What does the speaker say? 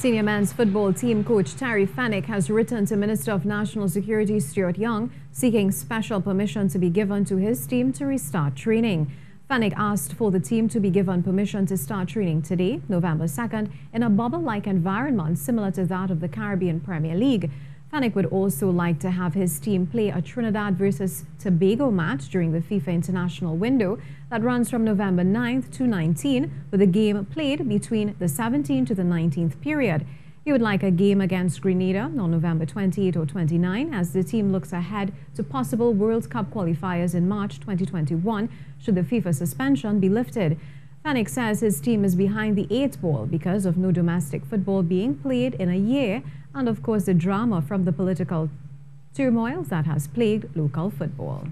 Senior men's football team coach Terry Fenwick has written to Minister of National Security Stuart Young seeking special permission to be given to his team to restart training. Fenwick asked for the team to be given permission to start training today, November 2nd, in a bubble-like environment similar to that of the Caribbean Premier League. Fenwick would also like to have his team play a Trinidad versus Tobago match during the FIFA international window that runs from November 9th to 19, with a game played between the 17th to the 19th period. He would like a game against Grenada on November 28 or 29 as the team looks ahead to possible World Cup qualifiers in March 2021 should the FIFA suspension be lifted. Fenwick says his team is behind the eight ball because of no domestic football being played in a year and of course the drama from the political turmoil that has plagued local football.